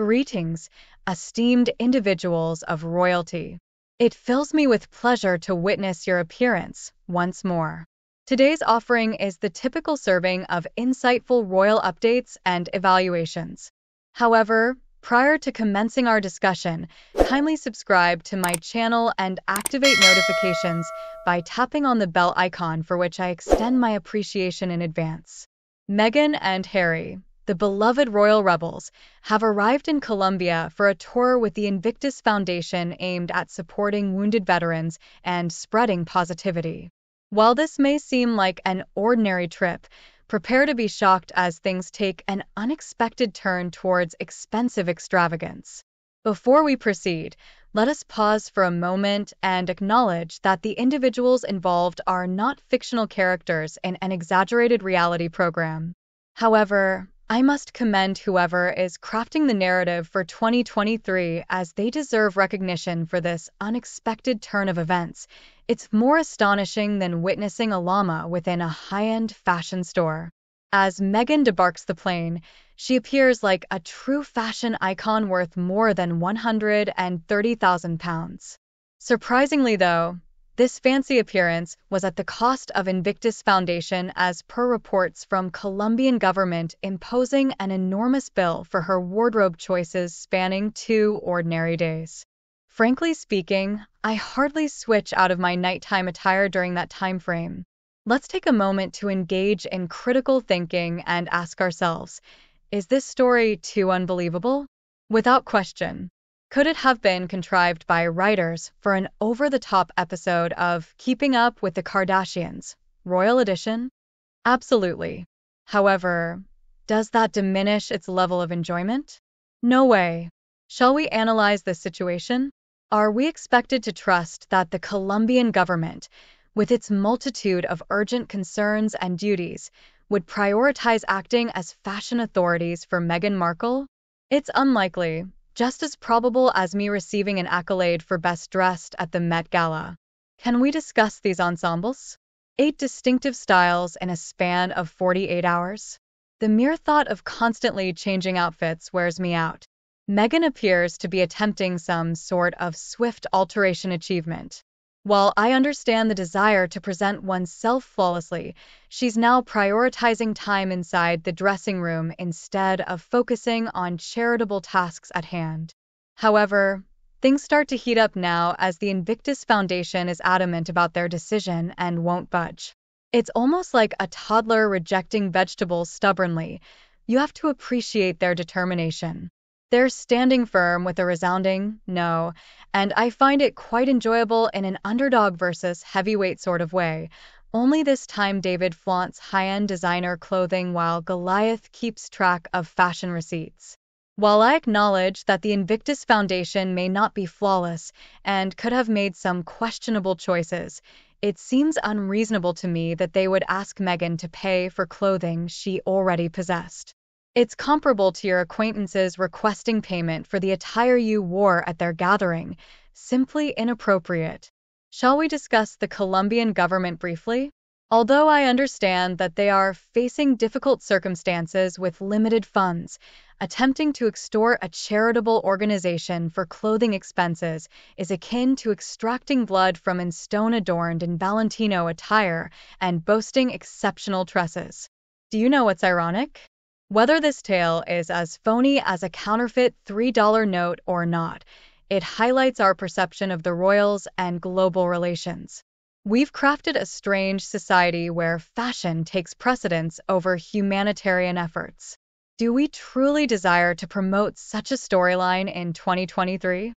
Greetings, esteemed individuals of royalty. It fills me with pleasure to witness your appearance once more. Today's offering is the typical serving of insightful royal updates and evaluations. However, prior to commencing our discussion, kindly subscribe to my channel and activate notifications by tapping on the bell icon for which I extend my appreciation in advance. Meghan and Harry, the beloved royal rebels, have arrived in Colombia for a tour with the Invictus Foundation aimed at supporting wounded veterans and spreading positivity. While this may seem like an ordinary trip, prepare to be shocked as things take an unexpected turn towards expensive extravagance. Before we proceed, let us pause for a moment and acknowledge that the individuals involved are not fictional characters in an exaggerated reality program. However, I must commend whoever is crafting the narrative for 2023 as they deserve recognition for this unexpected turn of events. It's more astonishing than witnessing a llama within a high-end fashion store. As Meghan debarks the plane, she appears like a true fashion icon worth more than 130,000 pounds. Surprisingly though, this fancy appearance was at the cost of Invictus Foundation as per reports from Colombian government imposing an enormous bill for her wardrobe choices spanning two ordinary days. Frankly speaking, I hardly switch out of my nighttime attire during that time frame. Let's take a moment to engage in critical thinking and ask ourselves, is this story too unbelievable? Without question, could it have been contrived by writers for an over-the-top episode of Keeping Up with the Kardashians, Royal Edition? Absolutely. However, does that diminish its level of enjoyment? No way. Shall we analyze this situation? Are we expected to trust that the Colombian government, with its multitude of urgent concerns and duties, would prioritize acting as fashion authorities for Meghan Markle? It's unlikely, just as probable as me receiving an accolade for Best Dressed at the Met Gala. Can we discuss these ensembles? Eight distinctive styles in a span of 48 hours? The mere thought of constantly changing outfits wears me out. Meghan appears to be attempting some sort of swift alteration achievement. While I understand the desire to present oneself flawlessly, she's now prioritizing time inside the dressing room instead of focusing on charitable tasks at hand. However, things start to heat up now as the Invictus Foundation is adamant about their decision and won't budge. It's almost like a toddler rejecting vegetables stubbornly. You have to appreciate their determination. They're standing firm with a resounding no, and I find it quite enjoyable in an underdog versus heavyweight sort of way. Only this time David flaunts high-end designer clothing while Goliath keeps track of fashion receipts. While I acknowledge that the Invictus Foundation may not be flawless and could have made some questionable choices, it seems unreasonable to me that they would ask Meghan to pay for clothing she already possessed. It's comparable to your acquaintances requesting payment for the attire you wore at their gathering, simply inappropriate. Shall we discuss the Colombian government briefly? Although I understand that they are facing difficult circumstances with limited funds, attempting to extort a charitable organization for clothing expenses is akin to extracting blood from in stone adorned in Valentino attire and boasting exceptional tresses. Do you know what's ironic? Whether this tale is as phony as a counterfeit $3 note or not, it highlights our perception of the royals and global relations. We've crafted a strange society where fashion takes precedence over humanitarian efforts. Do we truly desire to promote such a storyline in 2023?